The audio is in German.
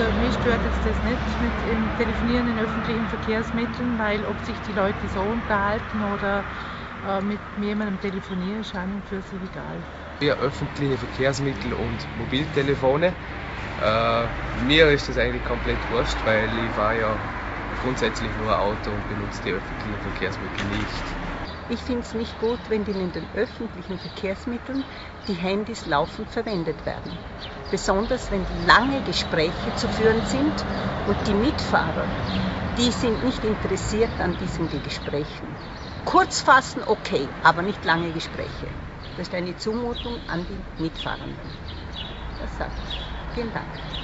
das nicht mit dem Telefonieren in öffentlichen Verkehrsmitteln, weil ob sich die Leute so unterhalten oder äh, mit jemandem telefonieren, ist an und für sich egal. Ja, öffentliche Verkehrsmittel und Mobiltelefone. Äh, mir ist das eigentlich komplett wurscht, weil ich fahre ja grundsätzlich nur Auto und benutze die öffentlichen Verkehrsmittel nicht. Ich finde es nicht gut, wenn in den öffentlichen Verkehrsmitteln die Handys laufend verwendet werden. Besonders wenn lange Gespräche zu führen sind und die Mitfahrer, die sind nicht interessiert an diesen Gesprächen. Kurz fassen, okay, aber nicht lange Gespräche. Das ist eine Zumutung an die Mitfahrenden. Das sage ich. Vielen Dank.